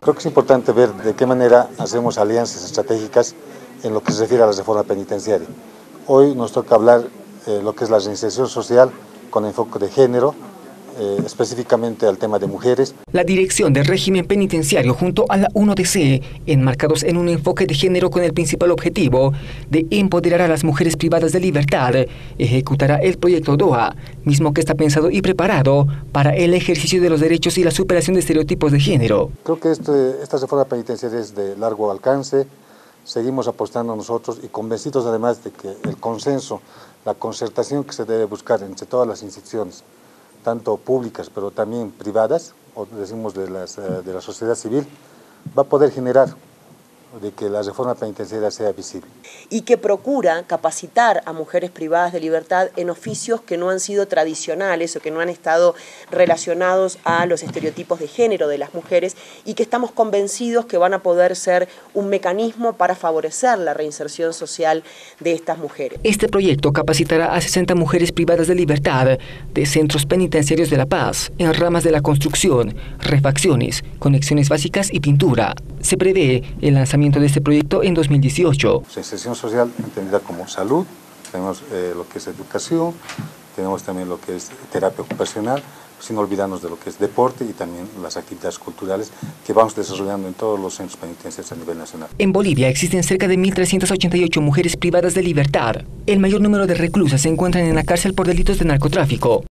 Creo que es importante ver de qué manera hacemos alianzas estratégicas en lo que se refiere a la reforma penitenciaria. Hoy nos toca hablar eh, lo que es la reinserción social con enfoque de género, eh, específicamente al tema de mujeres. La dirección del régimen penitenciario junto a la 1DC, enmarcados en un enfoque de género con el principal objetivo de empoderar a las mujeres privadas de libertad, ejecutará el proyecto DOA, mismo que está pensado y preparado para el ejercicio de los derechos y la superación de estereotipos de género. Creo que este, esta reforma penitenciaria es de largo alcance, seguimos apostando nosotros y convencidos además de que el consenso, la concertación que se debe buscar entre todas las instituciones, tanto públicas pero también privadas, o decimos de, las, eh, de la sociedad civil, va a poder generar de que la reforma penitenciaria sea visible. Y que procura capacitar a mujeres privadas de libertad en oficios que no han sido tradicionales o que no han estado relacionados a los estereotipos de género de las mujeres y que estamos convencidos que van a poder ser un mecanismo para favorecer la reinserción social de estas mujeres. Este proyecto capacitará a 60 mujeres privadas de libertad de centros penitenciarios de La Paz en ramas de la construcción, refacciones, conexiones básicas y pintura. Se prevé el lanzamiento de este proyecto en 2018. La inserción social entendida como salud, tenemos eh, lo que es educación, tenemos también lo que es terapia ocupacional, sin olvidarnos de lo que es deporte y también las actividades culturales que vamos desarrollando en todos los centros penitenciarios a nivel nacional. En Bolivia existen cerca de 1.388 mujeres privadas de libertad. El mayor número de reclusas se encuentran en la cárcel por delitos de narcotráfico.